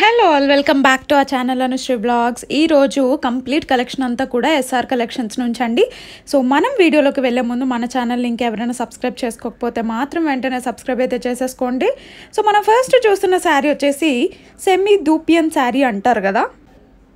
Hello all welcome back to a channel Anushree blogs ఈరోజు complete collection అంతా కూడా SR collections నుంచి అండి. సో మనం వీడియోలోకి వెళ్ళే ముందు మన ఛానల్ ఇంకా ఎవరైనా సబ్స్క్రైబ్ చేసుకోకపోతే మాత్రం వెంటనే సబ్స్క్రైబ్ అయితే చేసేసుకోండి. సో మనం ఫస్ట్ చూస్తున్న శారీ వచ్చేసి సెమీ దూపియన్ శారీ అంటారు కదా.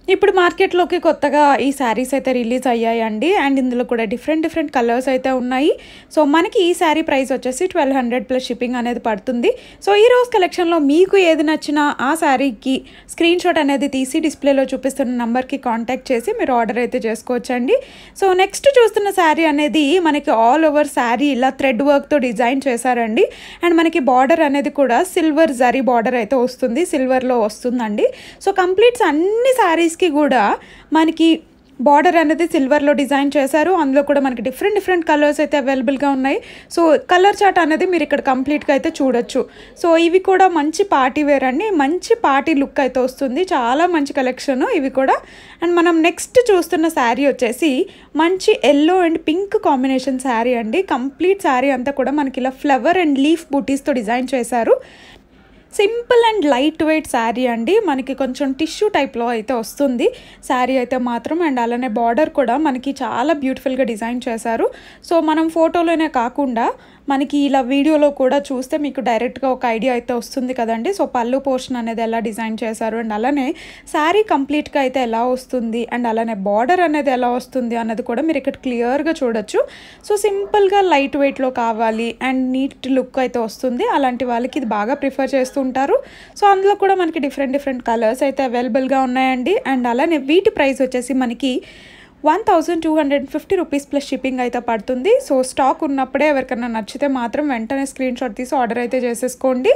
ఇప్పుడు మార్కెట్లోకి కొత్తగా ఈ శారీస్ అయితే రిలీజ్ అయ్యాయండి. అండ్ ఇందులో కూడా డిఫరెంట్ డిఫరెంట్ కలర్స్ అయితే ఉన్నాయి. సో మనకి ఈ శారీ ప్రైస్ వచ్చేసి ట్వెల్వ్ హండ్రెడ్ ప్లస్ షిప్పింగ్ అనేది పడుతుంది. సో ఈ రోజు కలెక్షన్లో మీకు ఏది నచ్చినా ఆ శారీకి స్క్రీన్ షాట్ అనేది తీసి డిస్ప్లేలో చూపిస్తున్న నెంబర్కి కాంటాక్ట్ చేసి మీరు ఆర్డర్ అయితే చేసుకోవచ్చండి. సో నెక్స్ట్ చూస్తున్న శారీ అనేది మనకి ఆల్ ఓవర్ శారీ ఇలా థ్రెడ్ వర్క్తో డిజైన్ చేశారండి. అండ్ మనకి బార్డర్ అనేది కూడా సిల్వర్ జరీ బార్డర్ అయితే వస్తుంది. సిల్వర్లో వస్తుందండి. సో కంప్లీట్స్ అన్ని శారీస్ శారీస్కి కూడా మనకి బార్డర్ అనేది సిల్వర్లో డిజైన్ చేశారు. అందులో కూడా మనకి డిఫరెంట్ డిఫరెంట్ కలర్స్ అయితే అవైలబుల్గా ఉన్నాయి. సో కలర్ చార్ట్ అనేది మీరు ఇక్కడ కంప్లీట్గా అయితే చూడొచ్చు. సో ఇవి కూడా మంచి పార్టీ వేర్ అండి. మంచి పార్టీ లుక్ అయితే వస్తుంది. చాలా మంచి కలెక్షన్ ఇవి కూడా. అండ్ మనం నెక్స్ట్ చూస్తున్న శారీ వచ్చేసి మంచి yellow and pink combination sari అండి. కంప్లీట్ శారీ అంతా కూడా మనకి ఇలా ఫ్లవర్ అండ్ లీఫ్ బూటీస్తో డిజైన్ చేశారు. Simple and light weight sari అండి. మనకి కొంచెం టిష్యూ టైప్లో అయితే వస్తుంది. శారీ అయితే మాత్రం అండ్ అలానే బార్డర్ కూడా మనకి చాలా బ్యూటిఫుల్గా డిజైన్ చేశారు. సో మనం ఫోటోలోనే కాకుండా మనకి ఇలా వీడియోలో కూడా చూస్తే మీకు డైరెక్ట్గా ఒక ఐడియా అయితే వస్తుంది కదండి. సో పళ్ళు పోర్షన్ అనేది ఎలా డిజైన్ చేశారు అండ్ అలానే శారీ కంప్లీట్గా అయితే ఎలా వస్తుంది అండ్ అలానే బార్డర్ అనేది ఎలా వస్తుంది అన్నది కూడా మీరు ఇక్కడ క్లియర్గా చూడొచ్చు. సో సింపుల్గా లైట్ వెయిట్లో కావాలి అండ్ నీట్ లుక్ అయితే వస్తుంది. అలాంటి వాళ్ళకి ఇది బాగా ప్రిఫర్ చేస్తూ చేస్తుంటారు. సో అందులో కూడా మనకి డిఫరెంట్ డిఫరెంట్ కలర్స్ అయితే అవైలబుల్గా ఉన్నాయండి. అండ్ అలానే వీటి ప్రైస్ వచ్చేసి మనకి one thousand two hundred fifty rupees plus shipping అయితే పడుతుంది. సో స్టాక్ ఉన్నప్పుడే ఎవరికైనా నచ్చితే మాత్రం వెంటనే స్క్రీన్ షాట్ తీసి ఆర్డర్ అయితే చేసేసుకోండి.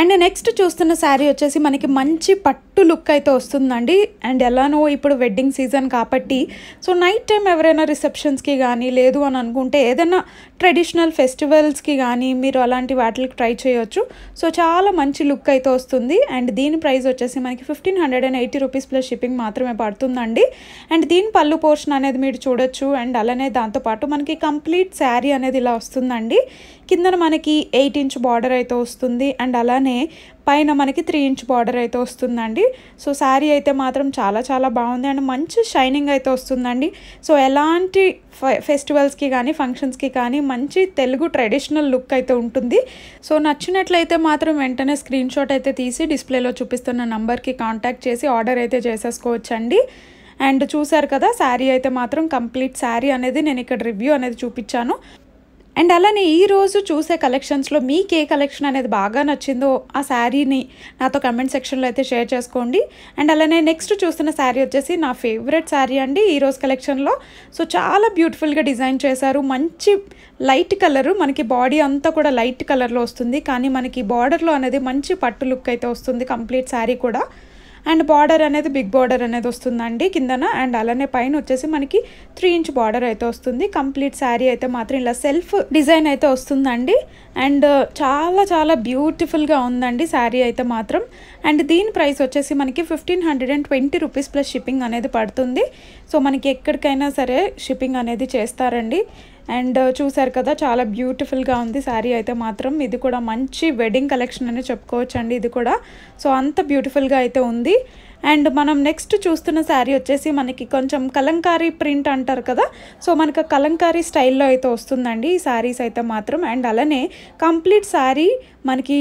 అండ్ నెక్స్ట్ చూస్తున్న శారీ వచ్చేసి మనకి మంచి పట్టు లుక్ అయితే వస్తుందండి. అండ్ ఎలానో ఇప్పుడు వెడ్డింగ్ సీజన్ కాబట్టి సో నైట్ టైం ఎవరైనా రిసెప్షన్స్కి కానీ లేదు అని అనుకుంటే ఏదైనా ట్రెడిషనల్ ఫెస్టివల్స్కి కానీ మీరు అలాంటి వాటికి ట్రై చేయొచ్చు. సో చాలా మంచి లుక్ అయితే వస్తుంది. అండ్ దీని ప్రైస్ వచ్చేసి మనకి fifteen hundred and eighty rupees plus shipping మాత్రమే పడుతుందండి. అండ్ దీని పళ్ళు పోర్షన్ అనేది మీరు చూడొచ్చు. అండ్ అలానే దాంతోపాటు మనకి కంప్లీట్ శారీ అనేది ఇలా వస్తుందండి. కిందన మనకి ఎయిట్ ఇంచ్ బార్డర్ అయితే వస్తుంది. అండ్ అలానే పైన మనకి త్రీ ఇంచ్ బార్డర్ అయితే వస్తుందండి. సో శారీ అయితే మాత్రం చాలా చాలా బాగుంది. అండ్ మంచి షైనింగ్ అయితే వస్తుందండి. సో ఎలాంటి ఫెస్టివల్స్కి కానీ ఫంక్షన్స్కి కానీ మంచి తెలుగు ట్రెడిషనల్ లుక్ అయితే ఉంటుంది. సో నచ్చినట్లయితే మాత్రం వెంటనే స్క్రీన్ షాట్ అయితే తీసి డిస్ప్లేలో చూపిస్తున్న నంబర్కి కాంటాక్ట్ చేసి ఆర్డర్ అయితే చేసేసుకోవచ్చండి. అండ్ చూసారు కదా శారీ అయితే మాత్రం కంప్లీట్ శారీ అనేది నేను ఇక్కడ రివ్యూ అనేది చూపించాను. అండ్ అలానే ఈరోజు చూసే కలెక్షన్స్లో మీకు ఏ కలెక్షన్ అనేది బాగా నచ్చిందో ఆ శారీని నాతో కమెంట్ సెక్షన్లో అయితే షేర్ చేసుకోండి. అండ్ అలానే నెక్స్ట్ చూస్తున్న శారీ వచ్చేసి నా ఫేవరెట్ శారీ అండి ఈరోజు కలెక్షన్లో. సో చాలా బ్యూటిఫుల్గా డిజైన్ చేశారు. మంచి లైట్ కలరు మనకి బాడీ అంతా కూడా లైట్ కలర్లో వస్తుంది. కానీ మనకి బార్డర్లో అనేది మంచి పట్టు లుక్ అయితే వస్తుంది కంప్లీట్ శారీ కూడా. అండ్ బార్డర్ అనేది బిగ్ బార్డర్ అనేది వస్తుందండి కిందన. అండ్ అలానే పైన వచ్చేసి మనకి త్రీ ఇంచ్ బార్డర్ అయితే వస్తుంది. కంప్లీట్ శారీ అయితే మాత్రం ఇలా సెల్ఫ్ డిజైన్ అయితే వస్తుందండి. అండ్ చాలా చాలా బ్యూటిఫుల్గా ఉందండి శారీ అయితే మాత్రం. అండ్ దీని ప్రైస్ వచ్చేసి మనకి fifteen hundred and twenty rupees plus shipping అనేది పడుతుంది. సో మనకి ఎక్కడికైనా సరే షిప్పింగ్ అనేది చేస్తారండి. అండ్ చూసారు కదా చాలా బ్యూటిఫుల్గా ఉంది శారీ అయితే మాత్రం. ఇది కూడా మంచి వెడ్డింగ్ కలెక్షన్ అని చెప్పుకోవచ్చు అండి ఇది కూడా. సో అంత బ్యూటిఫుల్గా అయితే ఉంది. అండ్ మనం నెక్స్ట్ చూస్తున్న శారీ వచ్చేసి మనకి కొంచెం కలంకారీ ప్రింట్ అంటారు కదా. సో మనకు కలంకారీ స్టైల్లో అయితే వస్తుందండి ఈ శారీస్ అయితే మాత్రం. అండ్ అలానే కంప్లీట్ శారీ మనకి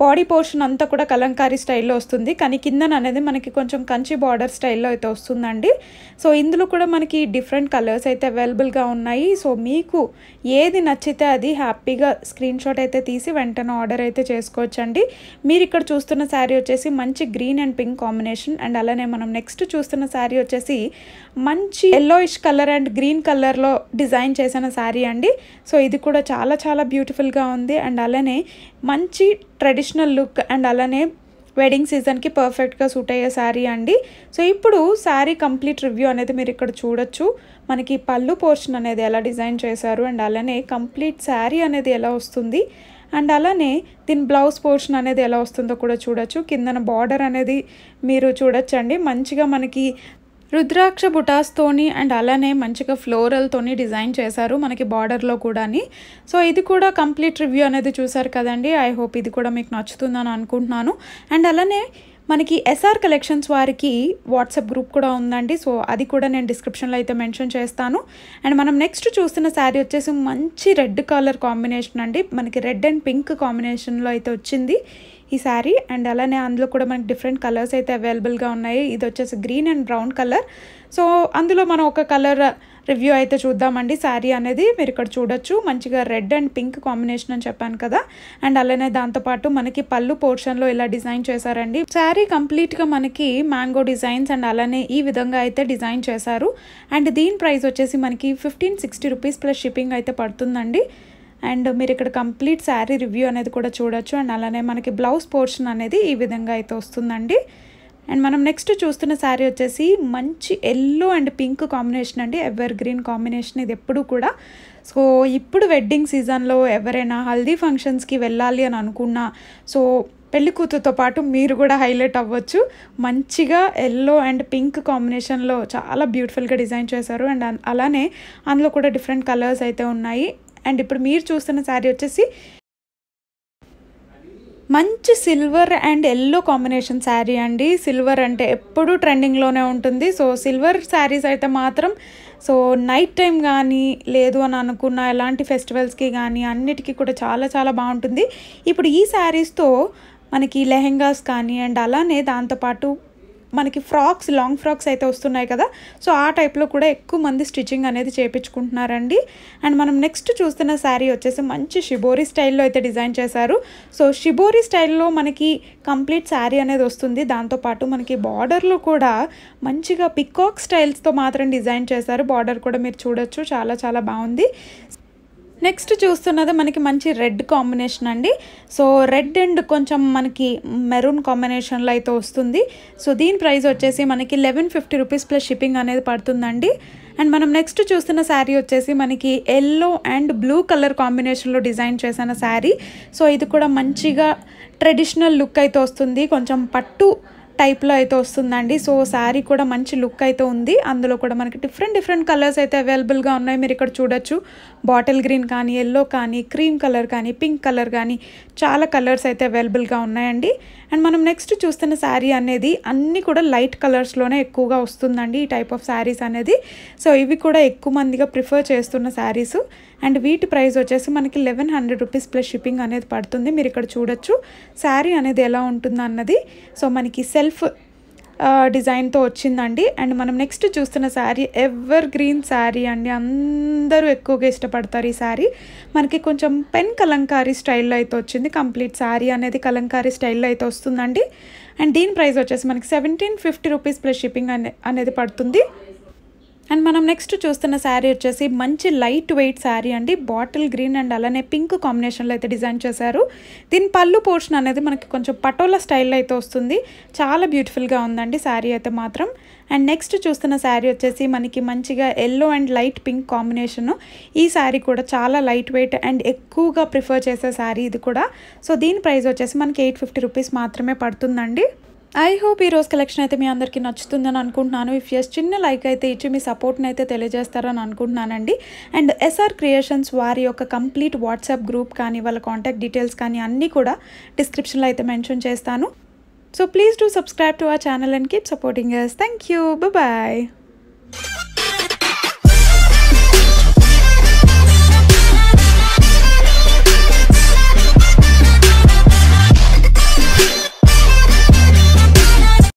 బాడీ పోర్షన్ అంతా కూడా కలంకారీ స్టైల్లో వస్తుంది. కానీ కిందన అనేది మనకి కొంచెం కంచి బార్డర్ స్టైల్లో అయితే వస్తుందండి. సో ఇందులో కూడా మనకి డిఫరెంట్ కలర్స్ అయితే అవైలబుల్గా ఉన్నాయి. సో మీకు ఏది నచ్చితే అది హ్యాపీగా స్క్రీన్ షాట్ అయితే తీసి వెంటనే ఆర్డర్ అయితే చేసుకోవచ్చండి. మీరు ఇక్కడ చూస్తున్న శారీ వచ్చేసి మంచి green and pink combination. And అలానే మనం నెక్స్ట్ చూస్తున్న శారీ వచ్చేసి మంచి ఎల్లోయిష్ కలర్ అండ్ గ్రీన్ కలర్లో డిజైన్ చేసిన శారీ అండి. సో ఇది కూడా చాలా చాలా బ్యూటిఫుల్గా ఉంది. అండ్ అలానే మంచి ట్రెడిషన్ ట్రెడిషనల్ లుక్ అండ్ అలానే వెడ్డింగ్ సీజన్కి పర్ఫెక్ట్గా సూట్ అయ్యే శారీ అండి. సో ఇప్పుడు శారీ కంప్లీట్ రివ్యూ అనేది మీరు ఇక్కడ చూడొచ్చు. మనకి పళ్ళు పోర్షన్ అనేది ఎలా డిజైన్ చేశారు అండ్ అలానే కంప్లీట్ శారీ అనేది ఎలా వస్తుంది అండ్ అలానే దీని బ్లౌజ్ పోర్షన్ అనేది ఎలా వస్తుందో కూడా చూడొచ్చు. కిందన బార్డర్ అనేది మీరు చూడొచ్చండి. మంచిగా మనకి రుద్రాక్ష బుటాస్తోని అండ్ అలానే మంచిగా ఫ్లోరల్తోని డిజైన్ చేశారు మనకి బార్డర్లో కూడాని. సో ఇది కూడా కంప్లీట్ రివ్యూ అనేది చూసారు కదండి. ఐ హోప్ ఇది కూడా మీకు నచ్చుతుందని అనుకుంటున్నాను. అండ్ అలానే మనకి ఎస్ఆర్ కలెక్షన్స్ వారికి వాట్సాప్ గ్రూప్ కూడా ఉందండి. సో అది కూడా నేను డిస్క్రిప్షన్లో అయితే మెన్షన్ చేస్తాను. అండ్ మనం నెక్స్ట్ చూస్తున్న శారీ వచ్చేసి మంచి రెడ్ కలర్ కాంబినేషన్ అండి. మనకి రెడ్ అండ్ పింక్ కాంబినేషన్లో అయితే వచ్చింది. ఈ శారీ అండ్ అలానే అందులో కూడా మనకి డిఫరెంట్ కలర్స్ అయితే అవైలబుల్గా ఉన్నాయి. ఇది వచ్చేసి green and brown colour. So అందులో మనం ఒక కలర్ రివ్యూ అయితే చూద్దామండి. శారీ అనేది మీరు ఇక్కడ చూడొచ్చు. మంచిగా రెడ్ అండ్ పింక్ కాంబినేషన్ అని చెప్పాను కదా. అండ్ అలానే దాంతోపాటు మనకి పళ్ళు పోర్షన్లో ఇలా డిజైన్ చేశారండి. శారీ కంప్లీట్గా మనకి మ్యాంగో డిజైన్స్ అండ్ అలానే ఈ విధంగా అయితే డిజైన్ చేశారు. అండ్ దీని ప్రైస్ వచ్చేసి మనకి fifteen sixty rupees plus shipping అయితే పడుతుందండి. అండ్ మీరు ఇక్కడ కంప్లీట్ శారీ రివ్యూ అనేది కూడా చూడొచ్చు. అండ్ అలానే మనకి బ్లౌజ్ పోర్షన్ అనేది ఈ విధంగా అయితే వస్తుందండి. అండ్ మనం నెక్స్ట్ చూస్తున్న శారీ వచ్చేసి మంచి ఎల్లో అండ్ పింక్ కాంబినేషన్ అండి. ఎవర్ గ్రీన్ కాంబినేషన్ ఇది ఎప్పుడు కూడా. సో ఇప్పుడు వెడ్డింగ్ సీజన్లో ఎవరైనా హల్దీ ఫంక్షన్స్కి వెళ్ళాలి అని అనుకున్నా సో పెళ్ళి కూతురుతో పాటు మీరు కూడా హైలైట్ అవ్వచ్చు. మంచిగా ఎల్లో అండ్ పింక్ కాంబినేషన్లో చాలా బ్యూటిఫుల్గా డిజైన్ చేశారు. అండ్ అలానే అందులో కూడా డిఫరెంట్ కలర్స్ అయితే ఉన్నాయి. అండ్ ఇప్పుడు మీరు చూస్తున్న శారీ వచ్చేసి మంచి silver and yellow combination sari అండి. సిల్వర్ అంటే ఎప్పుడూ ట్రెండింగ్లోనే ఉంటుంది. సో సిల్వర్ శారీస్ అయితే మాత్రం సో నైట్ టైం కానీ లేదు అని అనుకున్న ఎలాంటి ఫెస్టివల్స్కి కానీ అన్నిటికీ కూడా చాలా చాలా బాగుంటుంది. ఇప్పుడు ఈ శారీస్తో మనకి లెహెంగాస్ కానీ అండ్ అలానే దాంతోపాటు మనకి ఫ్రాక్స్ లాంగ్ ఫ్రాక్స్ అయితే వస్తున్నాయి కదా. సో ఆ టైప్లో కూడా ఎక్కువ మంది స్టిచ్చింగ్ అనేది చేపించుకుంటున్నారండి. అండ్ మనం నెక్స్ట్ చూస్తున్న శారీ వచ్చేసి మంచి షిబోరి స్టైల్లో అయితే డిజైన్ చేశారు. సో షిబోరి స్టైల్లో మనకి కంప్లీట్ శారీ అనేది వస్తుంది. దాంతోపాటు మనకి బార్డర్లో కూడా మంచిగా పికాక్ స్టైల్స్తో మాత్రం డిజైన్ చేశారు. బార్డర్ కూడా మీరు చూడొచ్చు. చాలా చాలా బాగుంది. నెక్స్ట్ చూస్తున్నది మనకి మంచి రెడ్ కాంబినేషన్ అండి. సో రెడ్ అండ్ కొంచెం మనకి మెరూన్ కాంబినేషన్లో అయితే వస్తుంది. సో దీని ప్రైస్ వచ్చేసి మనకి eleven fifty rupees plus shipping అనేది పడుతుందండి. అండ్ మనం నెక్స్ట్ చూస్తున్న శారీ వచ్చేసి మనకి ఎల్లో అండ్ బ్లూ కలర్ కాంబినేషన్లో డిజైన్ చేసిన శారీ. సో ఇది కూడా మంచిగా ట్రెడిషనల్ లుక్ అయితే వస్తుంది. కొంచెం పట్టు టైప్లో అయితే వస్తుందండి. సో శారీ కూడా మంచి లుక్ అయితే ఉంది. అందులో కూడా మనకి డిఫరెంట్ డిఫరెంట్ కలర్స్ అయితే అవైలబుల్గా ఉన్నాయి. మీరు ఇక్కడ చూడొచ్చు. బాటిల్ గ్రీన్ కానీ ఎల్లో కానీ క్రీమ్ కలర్ కానీ పింక్ కలర్ కానీ చాలా కలర్స్ అయితే అవైలబుల్గా ఉన్నాయండి. అండ్ మనం నెక్స్ట్ చూస్తున్న శారీ అనేది అన్నీ కూడా లైట్ కలర్స్లోనే ఎక్కువగా వస్తుందండి ఈ టైప్ ఆఫ్ శారీస్ అనేది. సో ఇవి కూడా ఎక్కువ మందిగా ప్రిఫర్ చేస్తున్న శారీస్. అండ్ వీటి ప్రైస్ వచ్చేసి మనకి eleven hundred rupees plus shipping అనేది పడుతుంది. మీరు ఇక్కడ చూడొచ్చు శారీ అనేది ఎలా ఉంటుంది అన్నది సో మనకి సెల్ సెల్ఫ్ డిజైన్తో వచ్చిందండి. అండ్ మనం నెక్స్ట్ చూస్తున్న శారీ ఎవర్ గ్రీన్ శారీ అండి. అందరూ ఎక్కువగా ఇష్టపడతారు ఈ శారీ. మనకి కొంచెం పెన్ కలంకారీ స్టైల్లో అయితే వచ్చింది. కంప్లీట్ శారీ అనేది కలంకారీ స్టైల్లో అయితే వస్తుందండి. అండ్ దీని ప్రైస్ వచ్చేసి మనకి seventeen fifty rupees plus shipping అనే అనేది పడుతుంది. అండ్ మనం నెక్స్ట్ చూస్తున్న శారీ వచ్చేసి మంచి లైట్ వెయిట్ శారీ అండి. బాటిల్ గ్రీన్ అండ్ అలానే పింక్ కాంబినేషన్లో అయితే డిజైన్ చేశారు. దీని పళ్ళు పోర్షన్ అనేది మనకి కొంచెం పటోలా స్టైల్లో అయితే వస్తుంది. చాలా బ్యూటిఫుల్గా ఉందండి శారీ అయితే మాత్రం. అండ్ నెక్స్ట్ చూస్తున్న శారీ వచ్చేసి మనకి మంచిగా yellow and light pink combination ఈ శారీ కూడా చాలా లైట్ వెయిట్ అండ్ ఎక్కువగా ప్రిఫర్ చేసే శారీ ఇది కూడా. సో దీని ప్రైస్ వచ్చేసి మనకి ఎయిట్ ఫిఫ్టీ రూపీస్ మాత్రమే పడుతుందండి. ఐ హోప్ ఈ రోజు కలెక్షన్ అయితే మీ అందరికీ నచ్చుతుందని అనుకుంటున్నాను. ఇఫ్ ఎస్ చిన్న లైక్ అయితే ఇచ్చి మీ సపోర్ట్ని అయితే తెలియజేస్తారని అనుకుంటున్నానండి. అండ్ ఎస్ఆర్ క్రియేషన్స్ వారి యొక్క కంప్లీట్ వాట్సాప్ గ్రూప్ కానీ వాళ్ళ కాంటాక్ట్ డీటెయిల్స్ కానీ అన్నీ కూడా డిస్క్రిప్షన్లో అయితే మెన్షన్ చేస్తాను. So please do subscribe to our channel and keep supporting us thank you bye